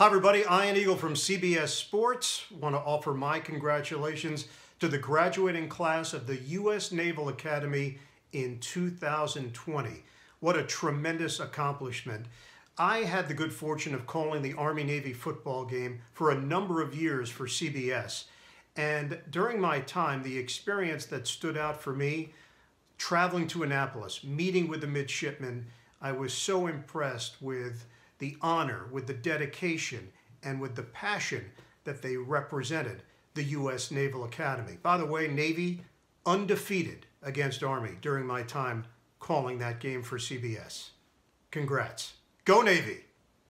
Hi, everybody. Ian Eagle from CBS Sports. Want to offer my congratulations to the graduating class of the U.S. Naval Academy in 2020. What a tremendous accomplishment. I had the good fortune of calling the Army Navy football game for a number of years for CBS. And during my time, the experience that stood out for me, traveling to Annapolis, meeting with the midshipmen, I was so impressed with the honor, with the dedication, and with the passion that they represented the U.S. Naval Academy. By the way, Navy undefeated against Army during my time calling that game for CBS. Congrats. Go Navy!